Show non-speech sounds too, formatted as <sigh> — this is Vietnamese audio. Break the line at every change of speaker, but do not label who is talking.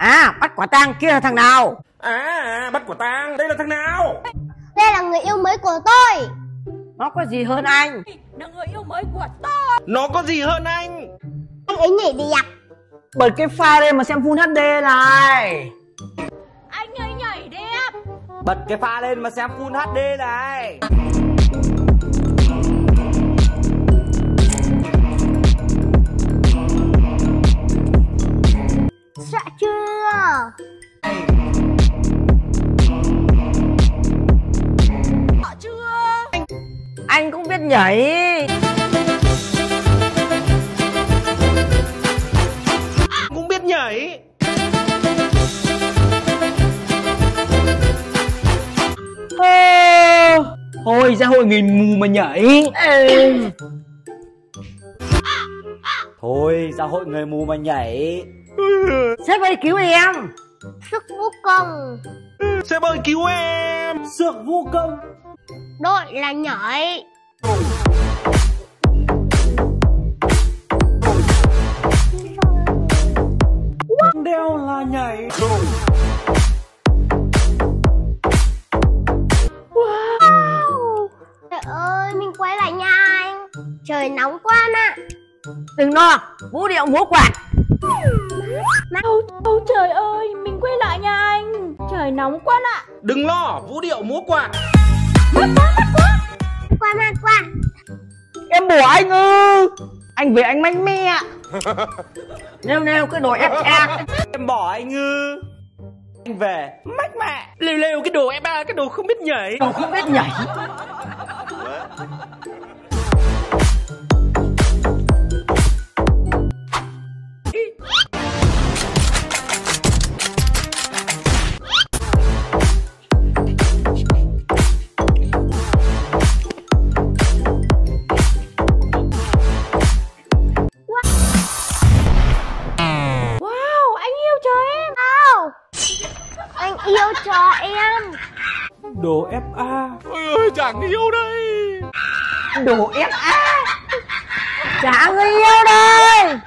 À bắt quả tang kia là thằng nào?
À bắt quả tang. Đây là thằng nào?
Đây là người yêu mới của tôi.
Nó có gì hơn anh?
Là người yêu mới của tôi.
Nó có gì hơn anh?
Anh ấy nhảy đẹp
Bật cái file lên mà xem Full HD này.
Anh ấy nhảy đẹp
Bật cái file lên mà xem Full HD này
Anh cũng biết nhảy.
Cũng biết nhảy.
Ô, Thôi ra hội người mù mà nhảy. Thôi ra hội người mù mà nhảy.
Sếp ơi cứu em
Sức vũ công.
Sếp ơi cứu em.
Sược vũ công.
Đội là nhảy.
Đeo là nhảy.
Trời ơi mình quay lại nha anh. Trời nóng quá nè.
Đừng lo Vũ điệu múa quạt
Âu, âu trời ơi Mình quay lại nha anh. Trời nóng quá ạ.
Đừng lo Vũ điệu múa quạt.
Qua mà qua.
Em bỏ anh ư. Anh về anh mạnh mẽ <laughs>
Nêu nêu cái đồ FA
Em bỏ anh ư. Anh về mách mẹ.
Lêu lêu cái đồ em ba Cái đồ không biết nhảy.
Đồ không biết nhảy
yêu cho em.
Đồ FA
Ôi ơi chẳng yêu đây.
Đồ FA Chả người yêu đây